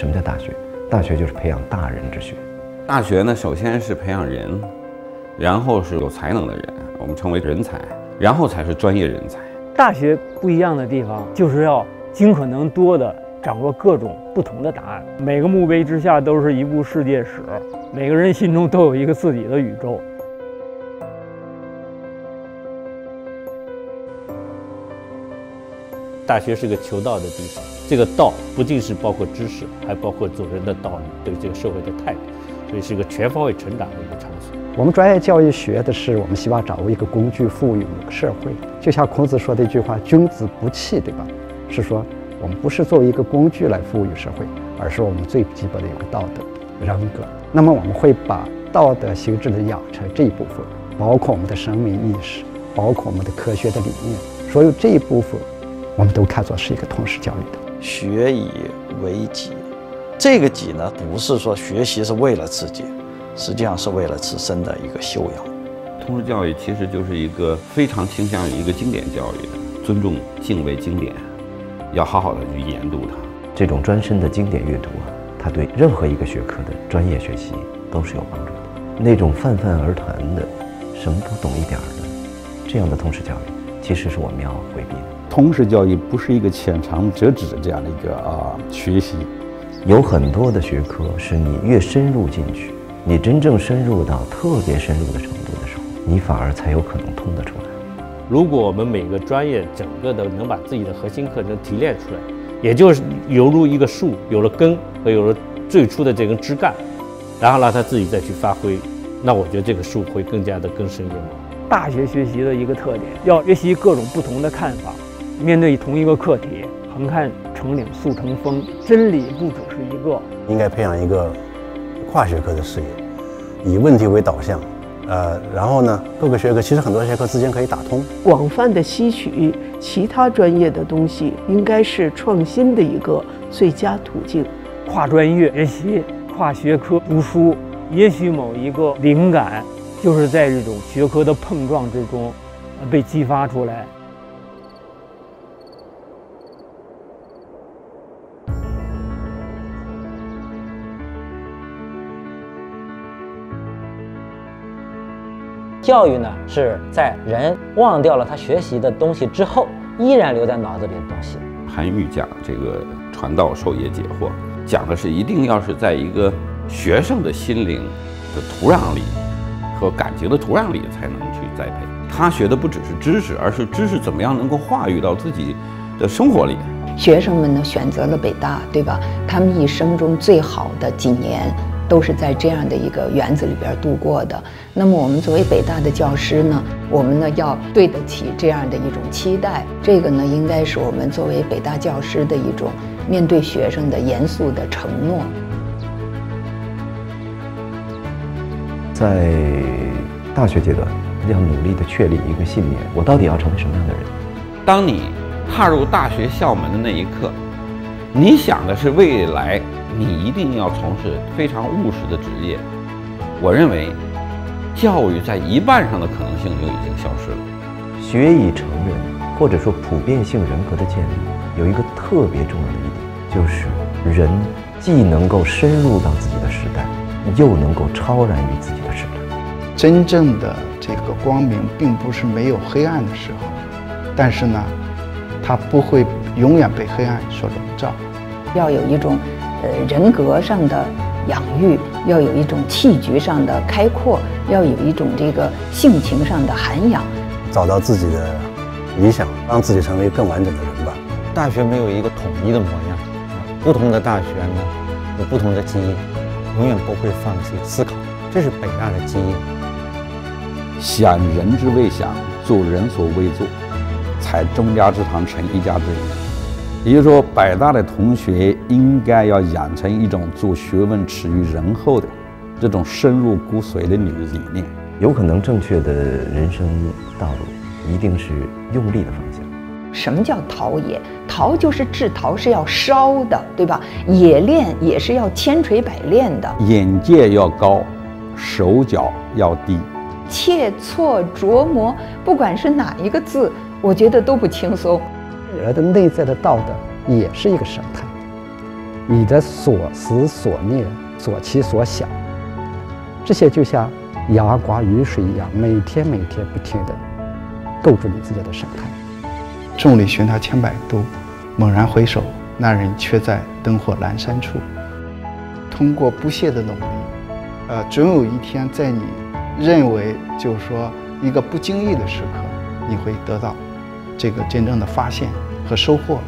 什么叫大学？大学就是培养大人之学。大学呢，首先是培养人，然后是有才能的人，我们称为人才，然后才是专业人才。大学不一样的地方，就是要尽可能多的掌握各种不同的答案。每个墓碑之下都是一部世界史，每个人心中都有一个自己的宇宙。大学是个求道的地方，这个道不仅是包括知识，还包括做人的道理，对这个社会的态度，所以是一个全方位成长的一个场所。我们专业教育学的是，我们希望掌握一个工具，赋予一个社会。就像孔子说的一句话：“君子不器”，对吧？是说我们不是作为一个工具来赋予社会，而是我们最基本的一个道德人格。那么我们会把道德形质的养成这一部分，包括我们的生命意识，包括我们的科学的理念，所有这一部分。我们都看作是一个通识教育的，学以为己。这个己呢，不是说学习是为了自己，实际上是为了自身的一个修养。通识教育其实就是一个非常倾向于一个经典教育的，尊重、敬畏经典，要好好的去研读它。这种专深的经典阅读啊，它对任何一个学科的专业学习都是有帮助的。那种泛泛而谈的、什么都懂一点儿的这样的通识教育，其实是我们要回避的。通识教育不是一个浅尝辄止的这样的一个啊学习，有很多的学科是你越深入进去，你真正深入到特别深入的程度的时候，你反而才有可能通得出来。如果我们每个专业整个的能把自己的核心课程提炼出来，也就是犹如一个树有了根和有了最初的这根枝干，然后让它自己再去发挥，那我觉得这个树会更加的根深叶茂。大学学习的一个特点，要学习各种不同的看法。面对同一个课题，横看成岭竖成峰，真理不只是一个。应该培养一个跨学科的视野，以问题为导向，呃，然后呢，各个学科其实很多学科之间可以打通，广泛的吸取其他专业的东西，应该是创新的一个最佳途径。跨专业学习、跨学科读书，也许某一个灵感就是在这种学科的碰撞之中被激发出来。教育呢，是在人忘掉了他学习的东西之后，依然留在脑子里的东西。韩愈讲这个传道授业解惑，讲的是一定要是在一个学生的心灵的土壤里和感情的土壤里才能去栽培。他学的不只是知识，而是知识怎么样能够化育到自己的生活里。学生们呢，选择了北大，对吧？他们一生中最好的几年。都是在这样的一个园子里边度过的。那么，我们作为北大的教师呢，我们呢要对得起这样的一种期待。这个呢，应该是我们作为北大教师的一种面对学生的严肃的承诺。在大学阶段，要努力的确立一个信念：我到底要成为什么样的人？当你踏入大学校门的那一刻，你想的是未来。你一定要从事非常务实的职业。我认为，教育在一半上的可能性就已经消失了。学以成人，或者说普遍性人格的建立，有一个特别重要的一点，就是人既能够深入到自己的时代，又能够超然于自己的时代。真正的这个光明，并不是没有黑暗的时候，但是呢，它不会永远被黑暗所笼罩。要有一种。呃，人格上的养育要有一种气局上的开阔，要有一种这个性情上的涵养，找到自己的理想，让自己成为更完整的人吧。大学没有一个统一的模样，不同的大学呢有不同的基因，永远不会放弃思考，这是北大的基因。想人之未想，做人所未做，才中家之堂，成一家之言。也就是说，北大的同学应该要养成一种做学问耻于人后的这种深入骨髓的理理念。有可能正确的人生道路，一定是用力的方向。什么叫陶冶？陶就是制陶是要烧的，对吧？冶炼也是要千锤百炼的。眼界要高，手脚要低。切磋琢磨，不管是哪一个字，我觉得都不轻松。人的内在的道德也是一个生态，你的所思所念、所期所想，这些就像阳光雨水一样，每天每天不停的构筑你自己的生态。众里寻他千百度，猛然回首，那人却在灯火阑珊处。通过不懈的努力，呃，总有一天在你认为就是说一个不经意的时刻，你会得到这个真正的发现和收获。